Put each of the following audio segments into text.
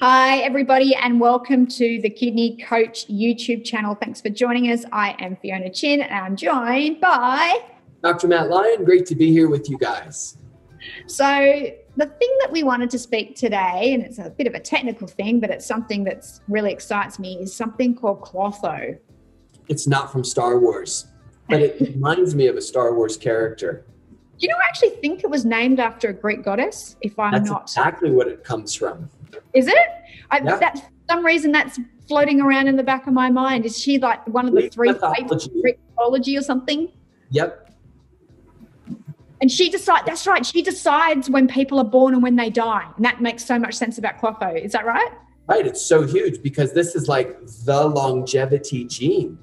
Hi, everybody, and welcome to the Kidney Coach YouTube channel. Thanks for joining us. I am Fiona Chin, and I'm joined by Dr. Matt Lyon. Great to be here with you guys. So, the thing that we wanted to speak today, and it's a bit of a technical thing, but it's something that really excites me, is something called Klotho. It's not from Star Wars, but it reminds me of a Star Wars character. Do you know, I actually think it was named after a Greek goddess, if I'm That's not. exactly what it comes from. Is it? I, Yeah. that, for some reason, that's floating around in the back of my mind. Is she like one of the Greek three mythology. fates of Greek mythology or something? Yep. And she decide that's right. She decides when people are born and when they die, and that makes so much sense about Klotho. Is that right? Right. It's so huge because this is like the longevity gene.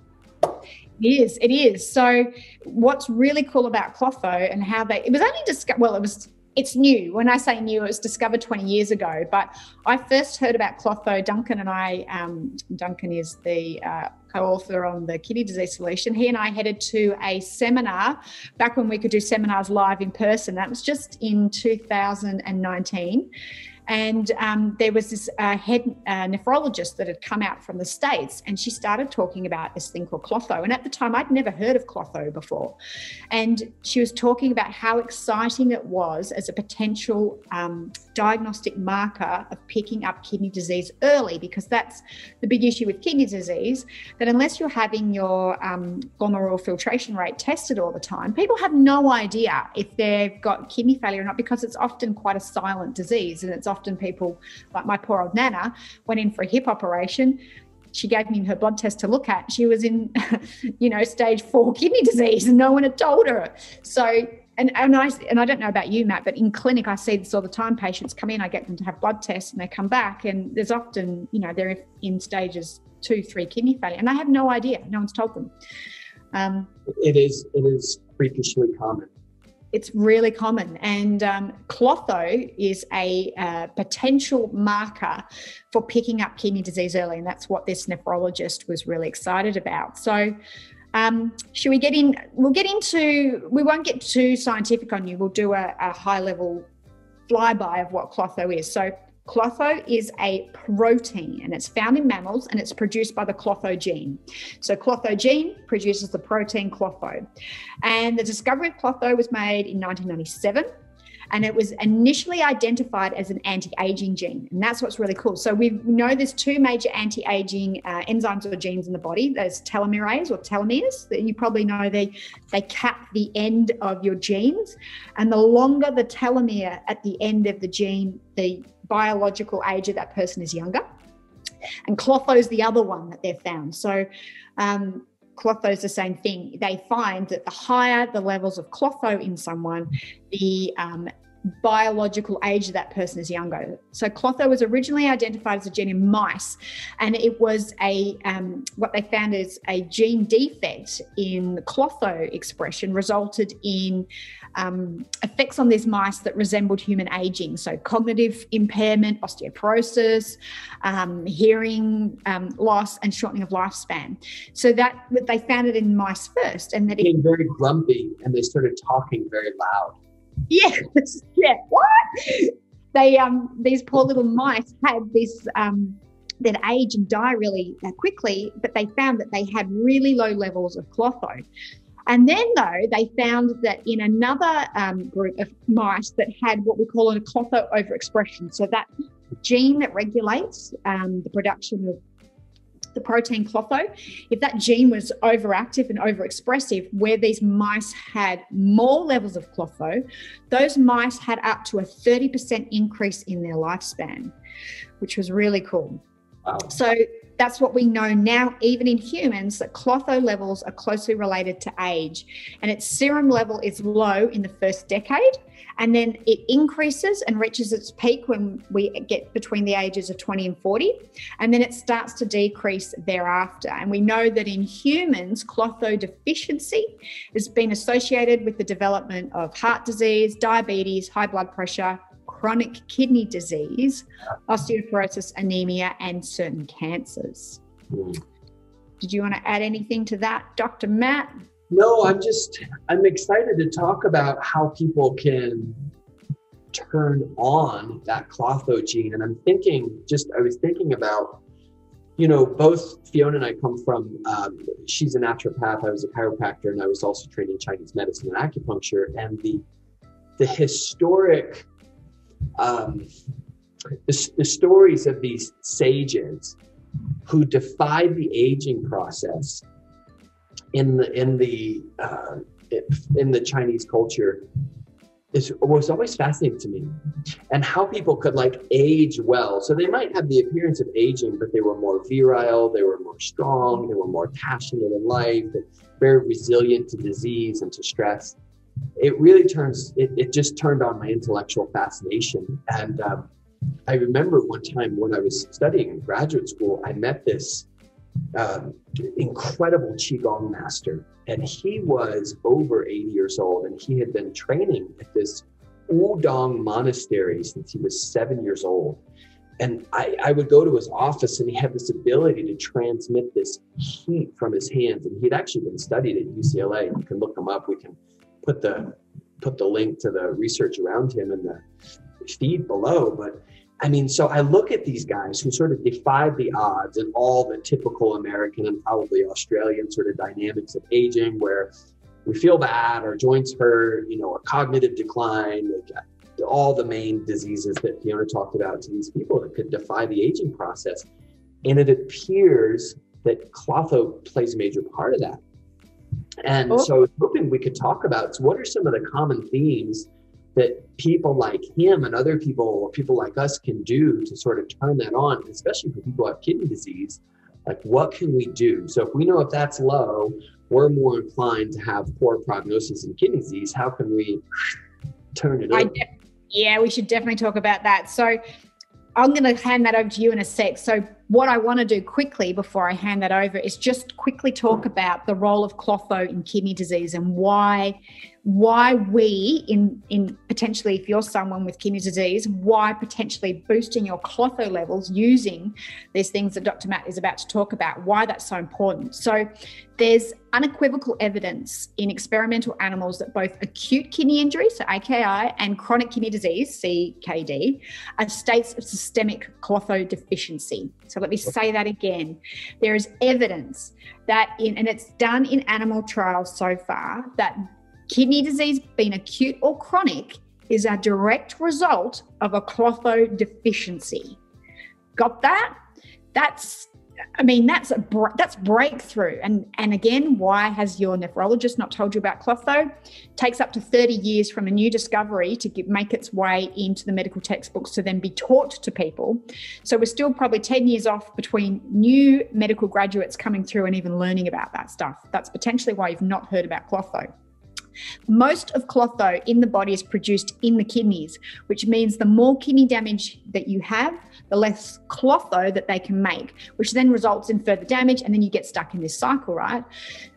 It is. It is. So, what's really cool about Klotho and how they it was only discovered. Well, it was. It's new. When I say new, it was discovered 20 years ago. But I first heard about Klotho. Duncan and I. Um, Duncan is the uh, co-author on the kidney disease solution. He and I headed to a seminar back when we could do seminars live in person. That was just in 2019. And um, there was this uh, head uh, nephrologist that had come out from the States, and she started talking about this thing called Klotho. And at the time, I'd never heard of Klotho before. And she was talking about how exciting it was as a potential um, diagnostic marker of picking up kidney disease early, because that's the big issue with kidney disease that unless you're having your um, glomerular filtration rate tested all the time, people have no idea if they've got kidney failure or not because it's often quite a silent disease. And it's often people, like my poor old Nana, went in for a hip operation. She gave me her blood test to look at. She was in, you know, stage four kidney disease, and no one had told her. So, and and I and I don't know about you, Matt, but in clinic I see this all the time. Patients come in, I get them to have blood tests, and they come back, and there's often, you know, they're in stages two, three kidney failure, and they have no idea. No one's told them. Um, It is. It is freakishly common. it's really common. And um, Klotho is a uh, potential marker for picking up kidney disease early. And that's what this nephrologist was really excited about. So, um, should we get in? We'll get into, we won't get too scientific on you. We'll do a, a high level flyby of what Klotho is. So, Klotho is a protein and it's found in mammals and it's produced by the Klotho gene. So, Klotho gene produces the protein Klotho. And the discovery of Klotho was made in 1997. And it was initially identified as an anti aging gene. And that's what's really cool. So, we know there's two major anti aging uh, enzymes or genes in the body there's telomerase or telomeres that you probably know they, they cap the end of your genes. And the longer the telomere at the end of the gene, the biological age of that person is younger. And Klotho is the other one that they've found. So, um, Klotho is the same thing. They find that the higher the levels of Klotho in someone, the um, biological age of that person is younger. So Klotho was originally identified as a gene in mice, and it was a um, what they found is a gene defect in Klotho expression resulted in um, effects on these mice that resembled human aging. So cognitive impairment, osteoporosis, um, hearing um, loss, and shortening of lifespan. So that they found it in mice first, and that it Being very grumpy, and they started talking very loud. Yes, yeah. What? They um these poor little mice had this um that age and die really uh, quickly, but they found that they had really low levels of Klotho. And then, though, they found that in another um, group of mice that had what we call a Klotho overexpression, so that gene that regulates um, the production of the protein Klotho, if that gene was overactive and overexpressive, where these mice had more levels of Clotho, those mice had up to a 30% increase in their lifespan, which was really cool. Wow. So that's what we know now, even in humans, that Klotho levels are closely related to age. And its serum level is low in the first decade. And then it increases and reaches its peak when we get between the ages of 20 and 40. And then it starts to decrease thereafter. And we know that in humans, Klotho deficiency has been associated with the development of heart disease, diabetes, high blood pressure, chronic kidney disease, osteoporosis, anemia, and certain cancers. Hmm. Did you want to add anything to that, Dr. Matt? No, I'm just I'm excited to talk about how people can turn on that klotho gene. And I'm thinking, just I was thinking about, you know, both Fiona and I come from. Um, she's a naturopath. I was a chiropractor, and I was also trained in Chinese medicine and acupuncture. And the the historic, um, the, the stories of these sages who defied the aging process in the in the uh, in the Chinese culture is was always fascinating to me and how people could like age well. So they might have the appearance of aging but they were more virile they were more strong they were more passionate in life and very resilient to disease and to stress it really turns it, it just turned on my intellectual fascination and um, i remember one time when i was studying in graduate school i met this um, incredible qigong master and he was over 80 years old and he had been training at this Wudang monastery since he was seven years old. And I, I, would go to his office and he had this ability to transmit this heat from his hands. And he'd actually been studied at UCLA. You can look him up. We can put the put the link to the research around him in the feed below. But I mean, so I look at these guys who sort of defied the odds and all the typical American and probably Australian sort of dynamics of aging, where we feel bad, our joints hurt, you know, a cognitive decline, uh, all the main diseases that Fiona talked about to these people that could defy the aging process. And it appears that Klotho plays a major part of that. And oh. so I was hoping we could talk about so what are some of the common themes that people like him and other people, people like us can do to sort of turn that on, especially for people who have kidney disease. Like, what can we do? So, if we know if that's low, we're more inclined to have poor prognosis in kidney disease. How can we turn it on? yeah, we should definitely talk about that. So, I'm going to hand that over to you in a sec. So, what I want to do quickly before I hand that over is just quickly talk about the role of klotho in kidney disease and why why we in in potentially if you're someone with kidney disease why potentially boosting your klotho levels using these things that dr matt is about to talk about why that's so important. So there's unequivocal evidence in experimental animals that both acute kidney injury so aki and chronic kidney disease ckd are states of systemic klotho deficiency so let me say that again there is evidence that in and it's done in animal trials so far that Kidney disease, being acute or chronic, is a direct result of a klotho deficiency. Got that? That's I mean, that's a that's breakthrough. And and again, why has your nephrologist not told you about klotho? Takes up to 30 years from a new discovery to make its way into the medical textbooks to then be taught to people. So we're still probably 10 years off between new medical graduates coming through and even learning about that stuff. That's potentially why you've not heard about klotho. Most of klotho in the body is produced in the kidneys, which means the more kidney damage that you have, the less klotho that they can make, which then results in further damage, and then you get stuck in this cycle, right?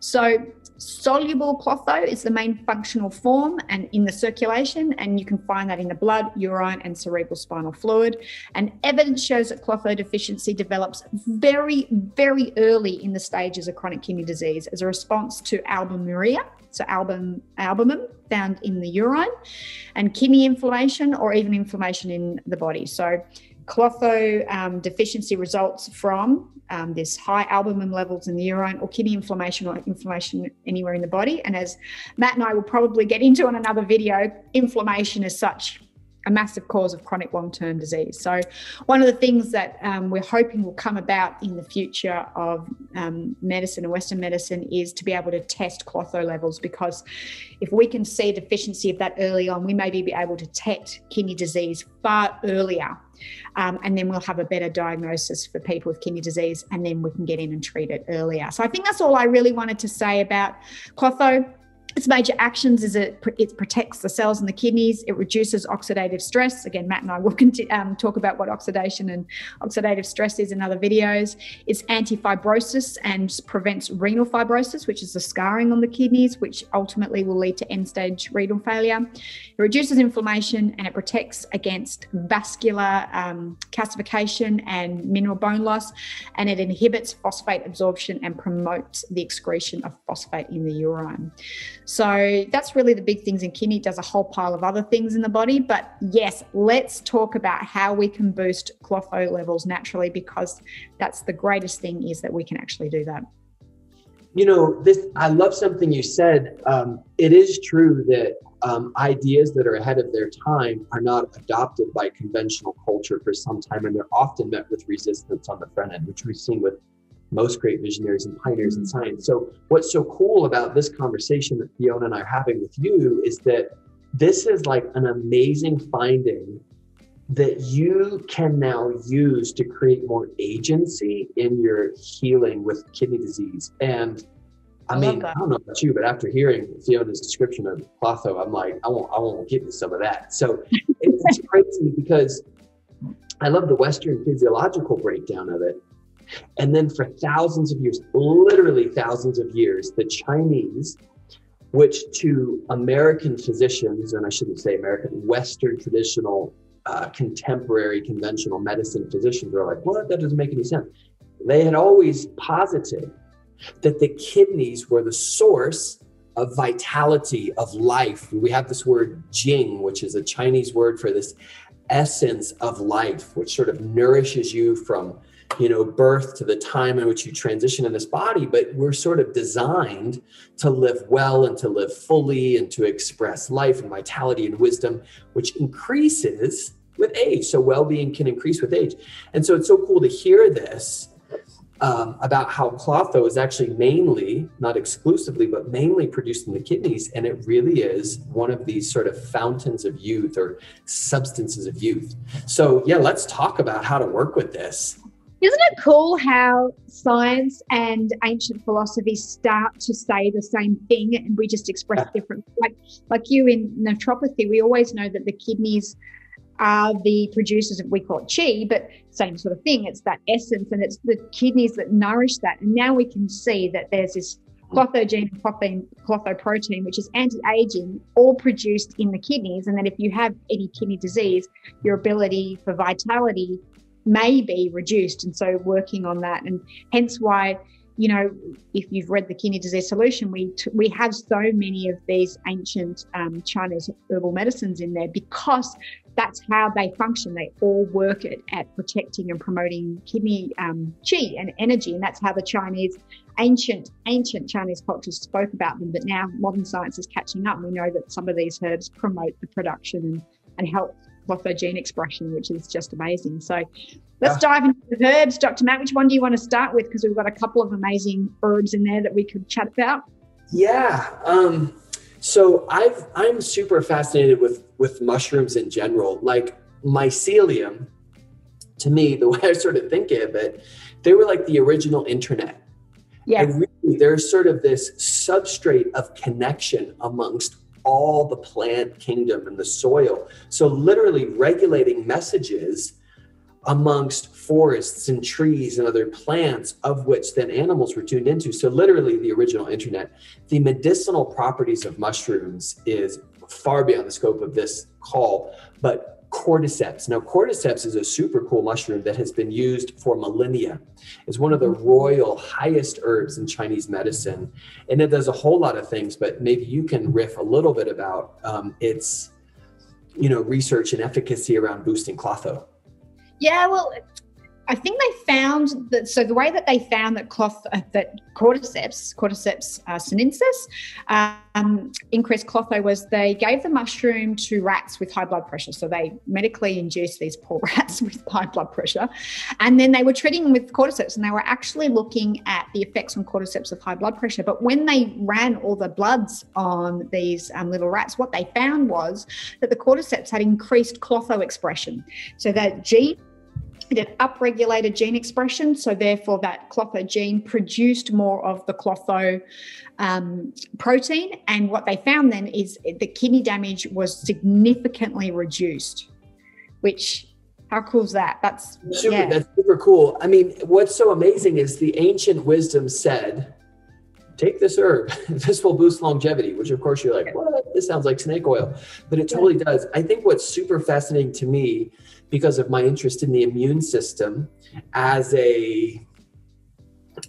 So Soluble klotho is the main functional form and in the circulation, and you can find that in the blood, urine, and cerebral spinal fluid. And evidence shows that klotho deficiency develops very, very early in the stages of chronic kidney disease as a response to albuminuria, so album, albumin found in the urine, and kidney inflammation or even inflammation in the body. So Klotho um, deficiency results from um, this high albumin levels in the urine or kidney inflammation or inflammation anywhere in the body. And as Matt and I will probably get into in another video, inflammation is such a massive cause of chronic long term disease. So, one of the things that um, we're hoping will come about in the future of um, medicine and Western medicine is to be able to test klotho levels because if we can see a deficiency of that early on, we may be able to detect kidney disease far earlier. Um, and then we'll have a better diagnosis for people with kidney disease, and then we can get in and treat it earlier. So, I think that's all I really wanted to say about klotho. Its major actions is it, it protects the cells in the kidneys, it reduces oxidative stress. Again, Matt and I will um, talk about what oxidation and oxidative stress is in other videos. It's anti-fibrosis and prevents renal fibrosis, which is the scarring on the kidneys, which ultimately will lead to end-stage renal failure. It reduces inflammation and it protects against vascular um, calcification and mineral bone loss, and it inhibits phosphate absorption and promotes the excretion of phosphate in the urine. So that's really the big things in kidney. It does a whole pile of other things in the body. But yes, let's talk about how we can boost klotho levels naturally because that's the greatest thing is that we can actually do that. You know, this I love something you said. Um, it is true that um, ideas that are ahead of their time are not adopted by conventional culture for some time, and they're often met with resistance on the front end, which we've seen with most great visionaries and pioneers in science. So, what's so cool about this conversation that Fiona and I are having with you is that this is like an amazing finding that you can now use to create more agency in your healing with kidney disease. And I, I mean, I don't know about you, but after hearing Fiona's description of Klotho, I'm like, I want, I want to give you some of that. So it's crazy because I love the Western physiological breakdown of it. And then for thousands of years, literally thousands of years, the Chinese, which to American physicians, and I shouldn't say American, Western traditional, uh, contemporary, conventional medicine physicians are like, what? That doesn't make any sense. They had always posited that the kidneys were the source of vitality, of life. We have this word jing, which is a Chinese word for this essence of life, which sort of nourishes you from you know birth to the time in which you transition in this body but we're sort of designed to live well and to live fully and to express life and vitality and wisdom which increases with age. So well-being can increase with age. And so it's so cool to hear this um, about how klotho is actually mainly not exclusively but mainly produced in the kidneys. And it really is one of these sort of fountains of youth or substances of youth. So yeah let's talk about how to work with this isn't it cool how science and ancient philosophy start to say the same thing and we just express different like like you in naturopathy, we always know that the kidneys are the producers of we call it chi, but same sort of thing. It's that essence and it's the kidneys that nourish that. And now we can see that there's this klothogene and klothoprotein, which is anti-aging, all produced in the kidneys. And then if you have any kidney disease, your ability for vitality may be reduced. And so working on that, and hence why, you know, if you've read the kidney disease solution, we t- we have so many of these ancient um, Chinese herbal medicines in there because that's how they function. They all work at, at protecting and promoting kidney um, chi and energy, and that's how the Chinese ancient ancient Chinese cultures spoke about them. But now modern science is catching up. We know that some of these herbs promote the production and, and help gene expression, which is just amazing. So let's yeah. dive into the herbs. Dr. Matt, which one do you want to start with? Because we've got a couple of amazing herbs in there that we could chat about. Yeah. Um, so I've I'm super fascinated with with mushrooms in general. Like mycelium, to me, the way I sort of think of it, they were like the original internet. Yeah. Really, there's sort of this substrate of connection amongst all the plant kingdom and the soil. So, literally regulating messages amongst forests and trees and other plants, of which then animals were tuned into. So, literally, the original internet. The medicinal properties of mushrooms is far beyond the scope of this call, but cordyceps. Now, cordyceps is a super cool mushroom that has been used for millennia. It's one of the royal highest herbs in Chinese medicine, and it does a whole lot of things. But maybe you can riff a little bit about um, its, you know, research and efficacy around boosting klotho. Yeah, well, I think they found that. So the way that they found that cloth uh, that cordyceps, cordyceps uh, sinensis, um, increased klotho was they gave the mushroom to rats with high blood pressure. So they medically induced these poor rats with high blood pressure, and then they were treating with cordyceps, and they were actually looking at the effects on cordyceps of high blood pressure. But when they ran all the bloods on these um, little rats, what they found was that the cordyceps had increased klotho expression. So that gene it upregulated gene expression, so therefore that klotho gene produced more of the klotho um, protein. And what they found then is the kidney damage was significantly reduced, which how cool is that? That's super, yeah. that's super cool. I mean, what's so amazing is the ancient wisdom said, take this herb. this will boost longevity, which of course you're like, what? This sounds like snake oil. But it totally does. I think what's super fascinating to me because of my interest in the immune system as a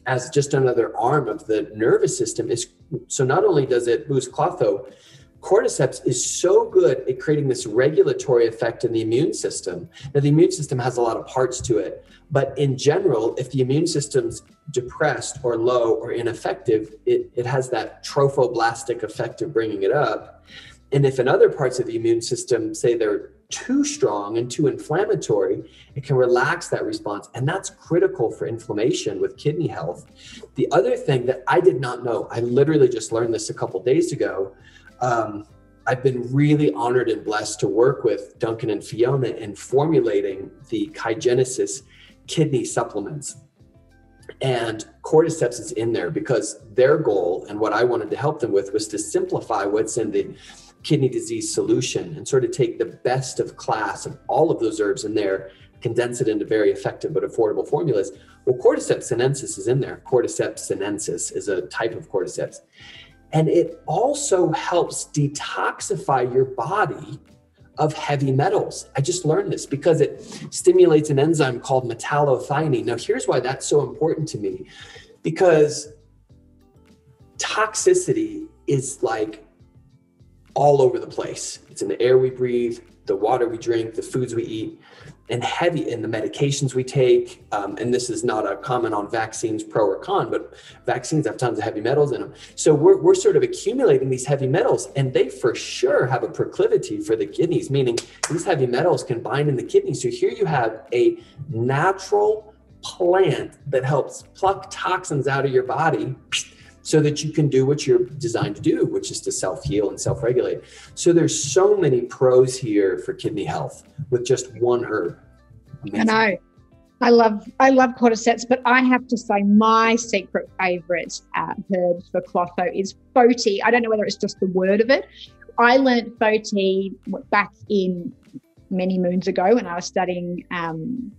as just another arm of the nervous system is so not only does it boost klotho cordyceps is so good at creating this regulatory effect in the immune system now the immune system has a lot of parts to it. But in general if the immune system's depressed or low or ineffective it, it has that trophoblastic effect of bringing it up. And if in other parts of the immune system say they're too strong and too inflammatory, it can relax that response. And that's critical for inflammation with kidney health. The other thing that I did not know, I literally just learned this a couple days ago. Um, I've been really honored and blessed to work with Duncan and Fiona in formulating the Kygenesis kidney supplements. And cordyceps is in there because their goal and what I wanted to help them with was to simplify what's in the kidney disease solution and sort of take the best of class of all of those herbs in there, condense it into very effective but affordable formulas. Well, cordyceps sinensis is in there. Cordyceps sinensis is a type of cordyceps. And it also helps detoxify your body of heavy metals. I just learned this because it stimulates an enzyme called metallothionein. Now, here's why that's so important to me because toxicity is like all over the place. It's in the air we breathe, the water we drink, the foods we eat, and heavy in the medications we take. Um, and this is not a comment on vaccines, pro or con, but vaccines have tons of heavy metals in them. So we're, we're sort of accumulating these heavy metals, and they for sure have a proclivity for the kidneys, meaning these heavy metals can bind in the kidneys. So here you have a natural plant that helps pluck toxins out of your body so that you can do what you're designed to do, which is to self heal and self regulate. So there's so many pros here for kidney health with just one herb. Amazing. I know. I love I love cordyceps, but I have to say my secret favorite uh, herb for klotho is foti. I don't know whether it's just the word of it. I learned foti back in many moons ago when I was studying um,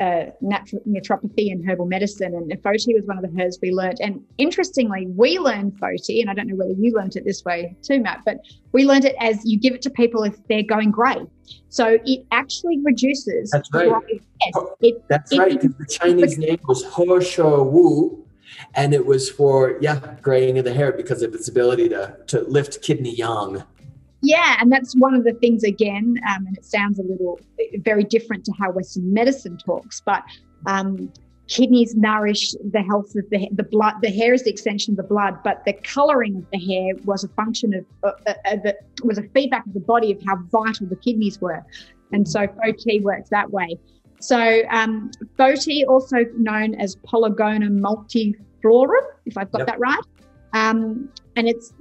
uh, natural naturopathy and herbal medicine, and Foti was one of the herbs we learnt. And interestingly, we learned Foti, and I don't know whether you learnt it this way too, Matt, but we learned it as you give it to people if they're going grey. So it actually reduces. That's right. Yes, it, That's it, right. It, the Chinese name was He Shou Wu, and it was for yeah graying of the hair because of its ability to to lift kidney yang. Yeah, and that's one of the things again, um, and it sounds a little very different to how Western medicine talks, but um, kidneys nourish the health of the the blood. The hair is the extension of the blood, but the colouring of the hair was a function of, uh, uh, uh the, was a feedback of the body of how vital the kidneys were, and so Foti works that way. So um, Foti, also known as Polygonum multiflorum, if I've got yep. that right, um, and it's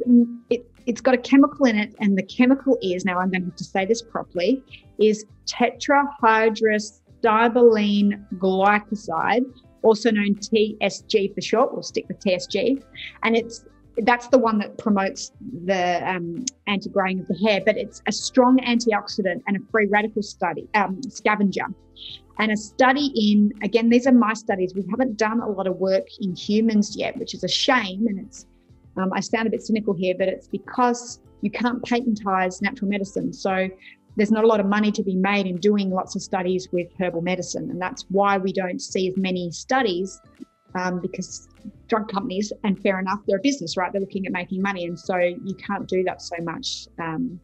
it, it's got a chemical in it, and the chemical is now I'm going to have to say this properly is tetrahydroxystilbene glycoside, also known TSG for short. We'll stick with TSG, and it's that's the one that promotes the um, anti-graying of the hair, but it's a strong antioxidant and a free radical study um, scavenger. And a study in again, these are my studies. We haven't done a lot of work in humans yet, which is a shame, and it's um, I sound a bit cynical here, but it's because you can't patentize natural medicine. So there's not a lot of money to be made in doing lots of studies with herbal medicine. And that's why we don't see as many studies um, because drug companies, and fair enough, they're a business, right? They're looking at making money. And so you can't do that so much um,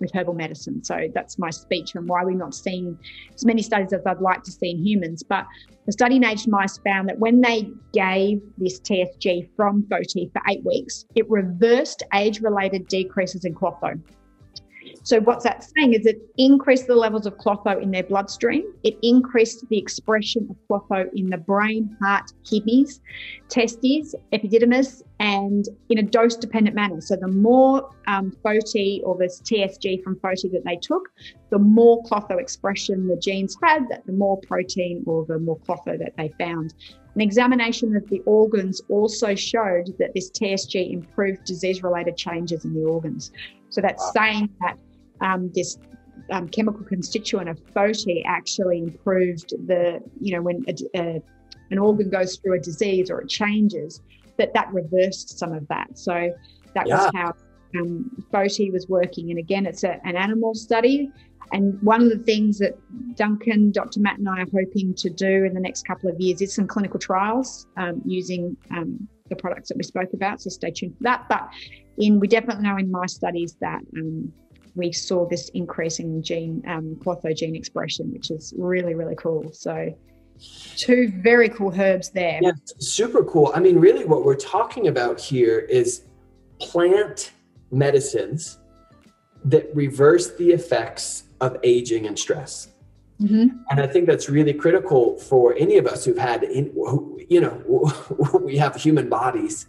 with herbal medicine. So that's my speech on why we're not seeing as many studies as I'd like to see in humans. But the study in aged mice found that when they gave this TSG from Foti for eight weeks, it reversed age related decreases in klotho. So what's that saying is it increased the levels of klotho in their bloodstream. It increased the expression of klotho in the brain, heart, kidneys, testes, epididymis, and in a dose-dependent manner. So the more um, Foti or this TSG from Foti that they took, the more klotho expression the genes had, that the more protein or the more klotho that they found. An examination of the organs also showed that this TSG improved disease-related changes in the organs. So that's wow. saying that um, this um, chemical constituent of Foti actually improved the, you know, when a, a, an organ goes through a disease or it changes, that that reversed some of that. So that yeah. was how um, Foti was working. And again, it's a, an animal study. And one of the things that Duncan, Dr. Matt, and I are hoping to do in the next couple of years is some clinical trials um, using um, the products that we spoke about. So stay tuned for that. But in we definitely know in my studies that um, we saw this increase in gene um, klotho gene expression, which is really really cool. So two very cool herbs there. Yeah, super cool. I mean, really, what we're talking about here is plant medicines that reverse the effects of aging and stress. Mm-hmm. And I think that's really critical for any of us who've had, in, who, you know, we have human bodies,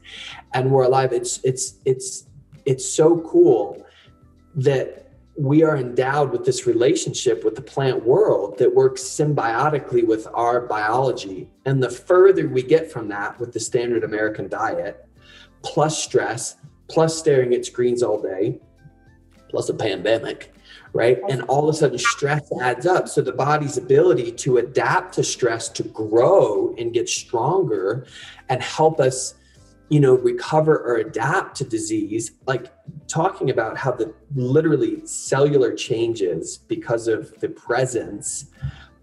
and we're alive. It's it's it's it's so cool that we are endowed with this relationship with the plant world that works symbiotically with our biology. And the further we get from that with the standard American diet, plus stress, plus staring at screens all day, plus a pandemic, right? And all of a sudden, stress adds up. So the body's ability to adapt to stress, to grow and get stronger and help us, you know, recover or adapt to disease, like talking about how the literally cellular changes because of the presence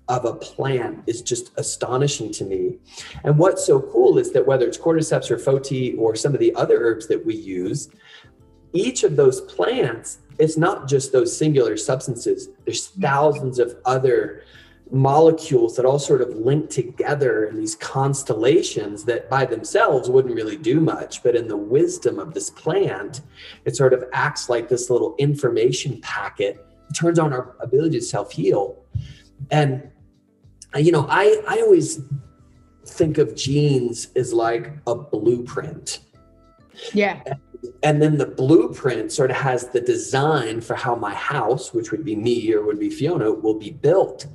of a plant is just astonishing to me. And what's so cool is that whether it's cordyceps or foti or some of the other herbs that we use, each of those plants it's not just those singular substances there's thousands of other molecules that all sort of link together in these constellations that by themselves wouldn't really do much but in the wisdom of this plant it sort of acts like this little information packet. It turns on our ability to self-heal. And you know i i always think of genes as like a blueprint. Yeah. And then the blueprint sort of has the design for how my house which would be me or would be fiona will be built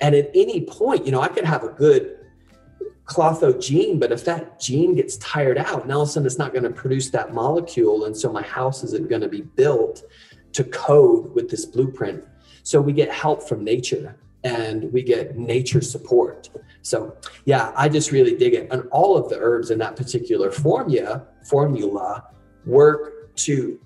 and at any point you know i could have a good klotho gene but if that gene gets tired out now all of a sudden it's not going to produce that molecule and so my house isn't going to be built to code with this blueprint. So we get help from nature and we get nature support. So yeah i just really dig it. And all of the herbs in that particular formula formula work to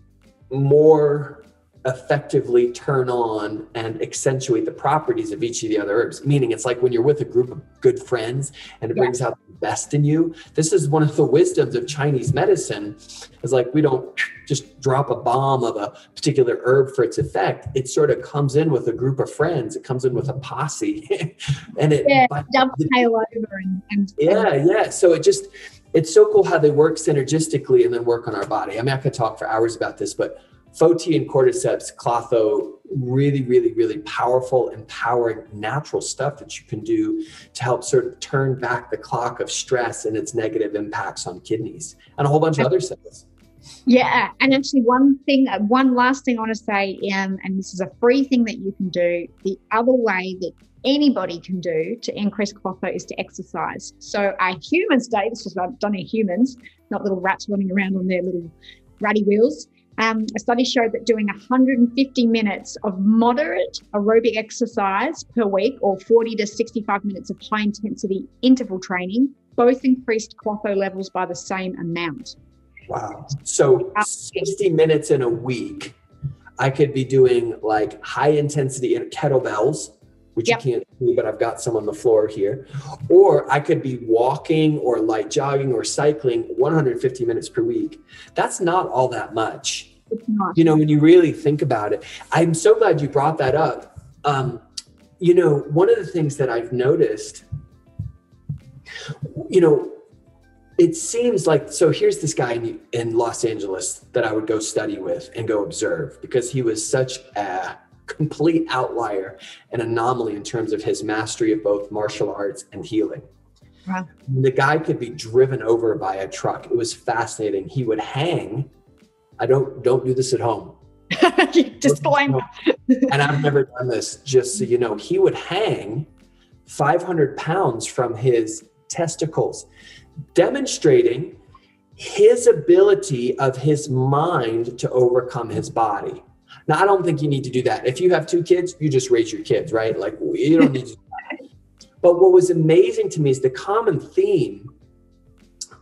more effectively turn on and accentuate the properties of each of the other herbs. Meaning, it's like when you're with a group of good friends and it yeah. brings out the best in you. This is one of the wisdoms of Chinese medicine is like we don't just drop a bomb of a particular herb for its effect. It sort of comes in with a group of friends, it comes in with a posse. and it yeah, dovetail over and, and yeah, yeah. So it just it's so cool how they work synergistically and then work on our body. I mean, I could talk for hours about this, but Foti and cordyceps, klotho, really, really, really powerful, empowering, natural stuff that you can do to help sort of turn back the clock of stress and its negative impacts on kidneys and a whole bunch of other cells. Yeah, and actually, one thing, one last thing I want to say, um, and this is a free thing that you can do. The other way that anybody can do to increase klotho is to exercise. So a humans study, this was done in humans, not little rats running around on their little ratty wheels. Um, a study showed that doing 150 minutes of moderate aerobic exercise per week or 40 to 65 minutes of high intensity interval training both increased klotho levels by the same amount. Wow. So 60 minutes in a week, I could be doing like high intensity kettlebells which yep. you can't see, but I've got some on the floor here. Or I could be walking or light jogging or cycling 150 minutes per week. That's not all that much. You know, when you really think about it, I'm so glad you brought that up. Um, you know, one of the things that I've noticed, you know, it seems like so here's this guy in, in Los Angeles that I would go study with and go observe because he was such a complete outlier and anomaly in terms of his mastery of both martial arts and healing. Wow. The guy could be driven over by a truck. It was fascinating. He would hang. I don't don't do this at home. Disclaimer. and I've never done this. Just so you know, he would hang 500 pounds from his testicles, demonstrating his ability of his mind to overcome his body. Now, I don't think you need to do that. If you have two kids, you just raise your kids, right? Like you don't need to. but what was amazing to me is the common theme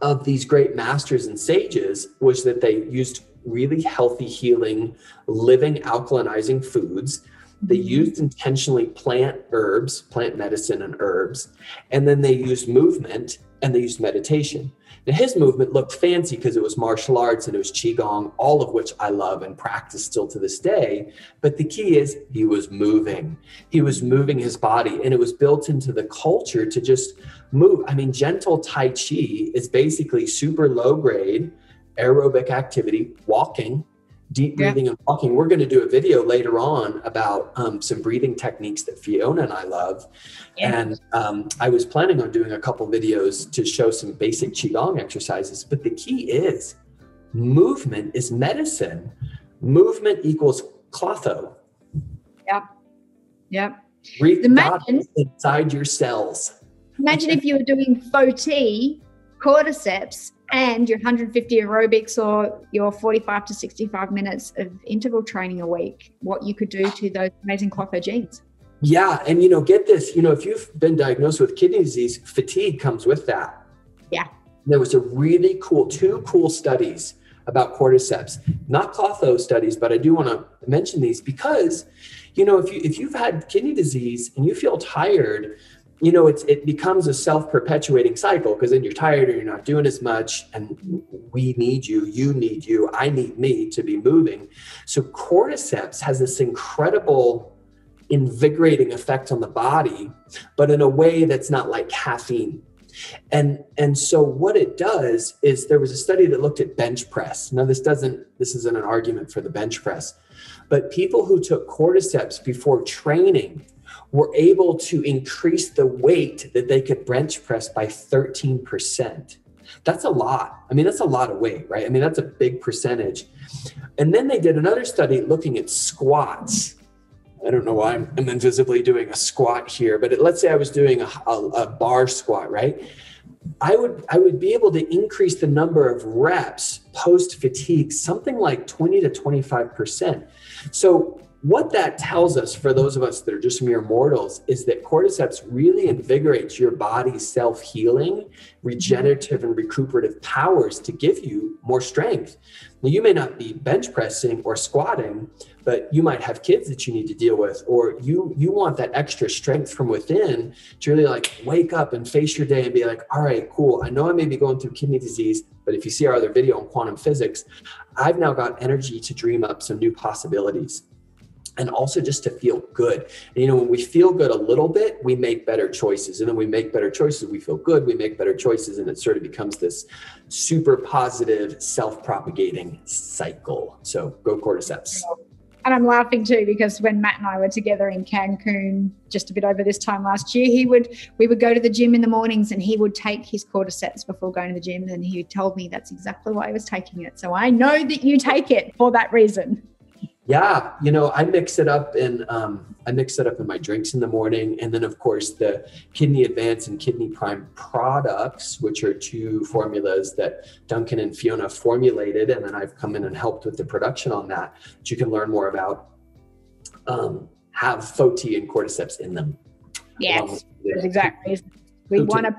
of these great masters and sages was that they used really healthy, healing, living, alkalinizing foods They mm-hmm. used intentionally plant herbs, plant medicine and herbs, and then they used movement and they used meditation. Now, his movement looked fancy because it was martial arts and it was Qigong, all of which I love and practice still to this day. But the key is he was moving. He was moving his body, and it was built into the culture to just move. I mean, gentle Tai Chi is basically super low grade aerobic activity, walking, deep breathing yeah. and walking. We're going to do a video later on about um, some breathing techniques that Fiona and I love. Yeah. And um, I was planning on doing a couple videos to show some basic Qigong exercises. But the key is movement is medicine. Movement equals Klotho. Yep. Yep. Breathe imagine, inside your cells. Imagine if you were doing Foti cordyceps and your 150 aerobics or your 45 to 65 minutes of interval training a week, what you could do to those amazing klotho genes. Yeah. And, you know, get this, you know, if you've been diagnosed with kidney disease, fatigue comes with that. Yeah. There was a really cool, two cool studies about cordyceps, not klotho studies, but I do want to mention these because, you know, if you if you've had kidney disease and you feel tired, you know it's it becomes a self-perpetuating cycle because then you're tired or you're not doing as much and we need you you need you i need me to be moving. So cordyceps has this incredible invigorating effect on the body but in a way that's not like caffeine. And and so what it does is there was a study that looked at bench press. Now this doesn't this isn't an argument for the bench press but people who took cordyceps before training were able to increase the weight that they could bench press by 13%. That's a lot. I mean, that's a lot of weight, right? I mean, that's a big percentage. And then they did another study looking at squats. I don't know why I'm, I'm invisibly doing a squat here, but it, let's say I was doing a, a, a bar squat, right? I would I would be able to increase the number of reps post fatigue something like 20 to 25 percent. So what that tells us for those of us that are just mere mortals is that cordyceps really invigorates your body's self healing, regenerative, and recuperative powers to give you more strength. Now, you may not be bench pressing or squatting, but you might have kids that you need to deal with, or you you want that extra strength from within to really like wake up and face your day and be like, all right, cool. I know I may be going through kidney disease, but if you see our other video on quantum physics, I've now got energy to dream up some new possibilities and also just to feel good. And, you know, when we feel good a little bit, we make better choices. And then we make better choices, we feel good, we make better choices, and it sort of becomes this super positive, self propagating cycle. So go cordyceps. And I'm laughing too because when Matt and I were together in Cancun just a bit over this time last year, he would we would go to the gym in the mornings and he would take his cordyceps before going to the gym, and he told me that's exactly why he was taking it. So I know that you take it for that reason. Yeah, you know, I mix it up in um, I mix it up in my drinks in the morning, and then of course the Kidney Advance and Kidney Prime products, which are two formulas that Duncan and Fiona formulated, and then I've come in and helped with the production on that. That you can learn more about. Um, have Foti and cordyceps in them. Yes, exactly. We want to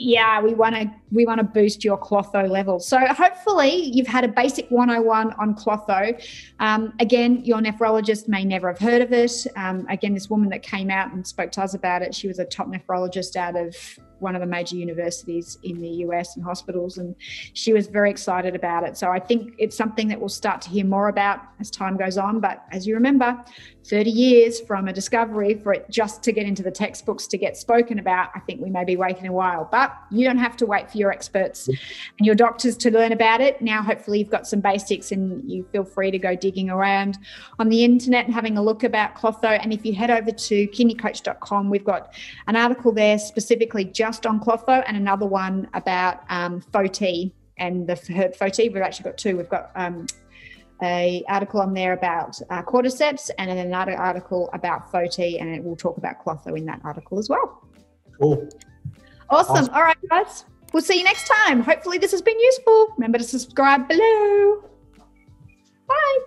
yeah, we want to we want to boost your Klotho level. So hopefully you've had a basic 101 on Klotho. Um, again, your nephrologist may never have heard of it. Um, again, this woman that came out and spoke to us about it, she was a top nephrologist out of one of the major universities in the US and hospitals, and she was very excited about it. So I think it's something that we'll start to hear more about as time goes on. But as you remember, 30 years from a discovery for it just to get into the textbooks to get spoken about, I think we may be waiting a while. But you don't have to wait for your experts and your doctors to learn about it. Now, hopefully, you've got some basics and you feel free to go digging around on the internet and having a look about Klotho. And if you head over to kidneycoach.com, we've got an article there specifically just on Klotho and another one about um, Foti and the herb Foti. We've actually got two. We've got um, a article on there about uh, cordyceps and then another article about Foti, and we'll talk about Klotho in that article as well. Cool. Awesome. awesome. All right, guys. We'll see you next time. Hopefully, this has been useful. Remember to subscribe below. Bye.